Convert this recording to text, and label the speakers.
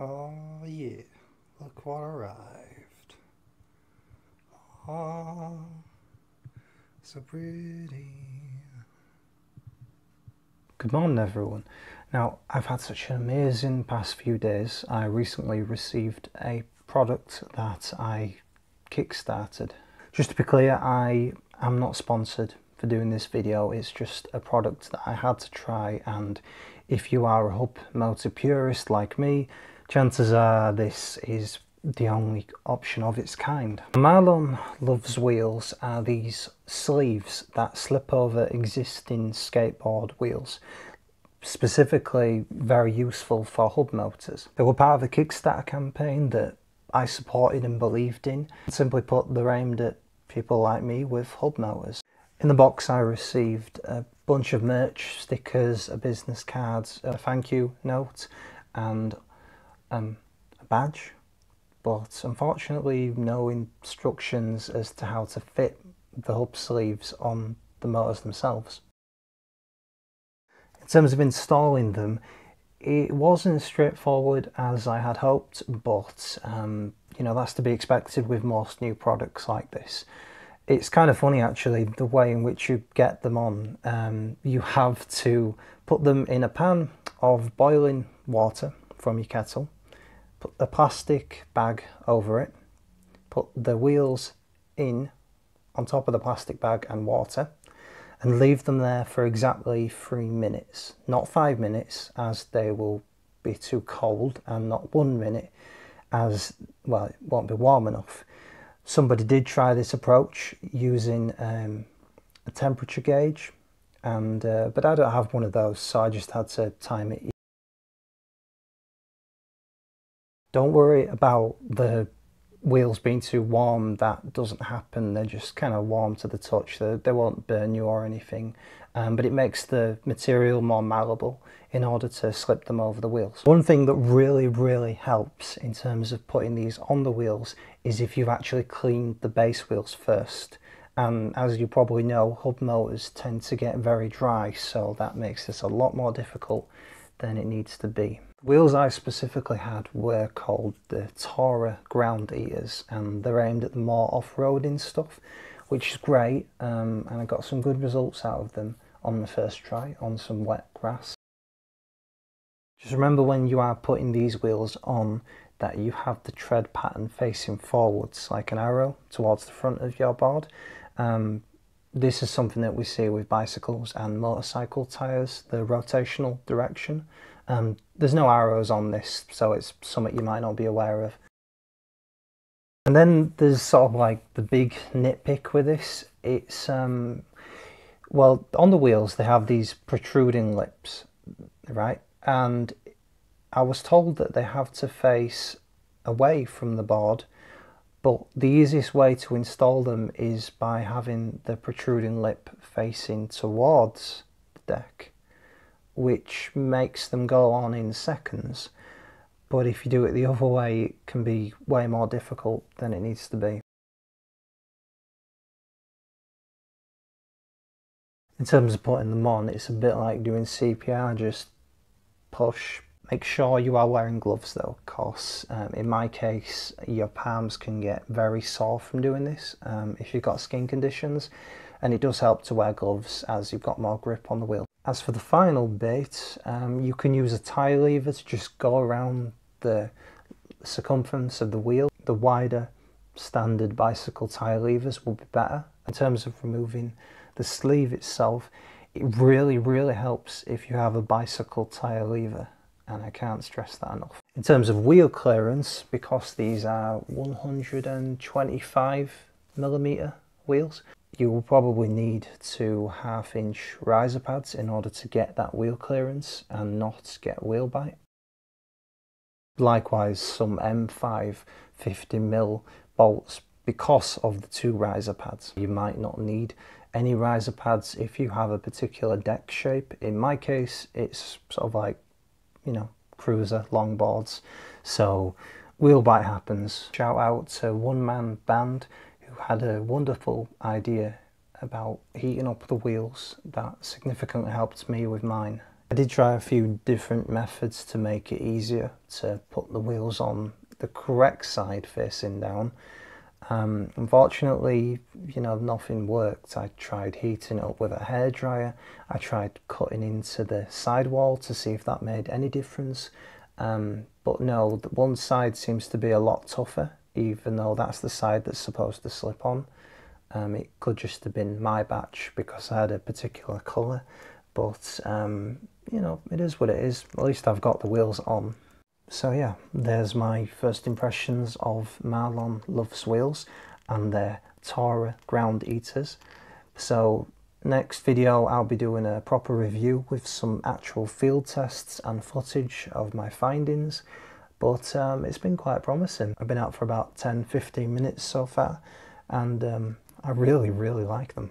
Speaker 1: Oh yeah, look what arrived. Oh, so pretty. Good morning everyone. Now, I've had such an amazing past few days. I recently received a product that I kickstarted. Just to be clear, I am not sponsored for doing this video. It's just a product that I had to try and if you are a hub motor purist like me, chances are this is the only option of its kind. Marlon Loves Wheels are these sleeves that slip over existing skateboard wheels specifically very useful for hub motors. They were part of a Kickstarter campaign that I supported and believed in. Simply put, they're aimed at people like me with hub motors. In the box I received a bunch of merch, stickers, a business card, a thank you note and um, a badge, but unfortunately no instructions as to how to fit the hub sleeves on the motors themselves. In terms of installing them, it wasn't as straightforward as I had hoped, but um, you know that's to be expected with most new products like this. It's kind of funny actually the way in which you get them on. Um, you have to put them in a pan of boiling water from your kettle put a plastic bag over it, put the wheels in on top of the plastic bag and water, and leave them there for exactly three minutes. Not five minutes, as they will be too cold, and not one minute, as well, it won't be warm enough. Somebody did try this approach using um, a temperature gauge, and uh, but I don't have one of those, so I just had to time it Don't worry about the wheels being too warm, that doesn't happen. They're just kind of warm to the touch. They, they won't burn you or anything, um, but it makes the material more malleable in order to slip them over the wheels. One thing that really, really helps in terms of putting these on the wheels is if you've actually cleaned the base wheels first. And as you probably know, hub motors tend to get very dry, so that makes this a lot more difficult than it needs to be. The wheels I specifically had were called the Tora Ground Eaters and they're aimed at the more off-roading stuff which is great um, and I got some good results out of them on the first try on some wet grass. Just remember when you are putting these wheels on that you have the tread pattern facing forwards like an arrow towards the front of your board. Um, this is something that we see with bicycles and motorcycle tyres, the rotational direction. Um, there's no arrows on this, so it's something you might not be aware of. And then there's sort of like the big nitpick with this. It's, um, well, on the wheels they have these protruding lips, right? And I was told that they have to face away from the board, but the easiest way to install them is by having the protruding lip facing towards the deck which makes them go on in seconds. But if you do it the other way, it can be way more difficult than it needs to be. In terms of putting them on, it's a bit like doing CPR, just push. Make sure you are wearing gloves though, because um, in my case, your palms can get very sore from doing this um, if you've got skin conditions, and it does help to wear gloves as you've got more grip on the wheel. As for the final bit, um, you can use a tire lever to just go around the circumference of the wheel. The wider standard bicycle tire levers will be better. In terms of removing the sleeve itself, it really, really helps if you have a bicycle tire lever and I can't stress that enough. In terms of wheel clearance, because these are 125 millimeter wheels, you will probably need two half inch riser pads in order to get that wheel clearance and not get wheel bite. Likewise some M5 50mm bolts because of the two riser pads. You might not need any riser pads if you have a particular deck shape. In my case it's sort of like, you know, cruiser longboards. So wheel bite happens. Shout out to One Man Band who had a wonderful idea about heating up the wheels that significantly helped me with mine I did try a few different methods to make it easier to put the wheels on the correct side facing down. Um, unfortunately, you know, nothing worked. I tried heating it up with a hairdryer. I tried cutting into the sidewall to see if that made any difference. Um, but no, one side seems to be a lot tougher, even though that's the side that's supposed to slip on. Um, it could just have been my batch because I had a particular colour. But, um, you know, it is what it is. At least I've got the wheels on. So yeah, there's my first impressions of Marlon Loves Wheels and their Tora Ground Eaters. So next video I'll be doing a proper review with some actual field tests and footage of my findings but um, it's been quite promising. I've been out for about 10-15 minutes so far and um, I really really like them.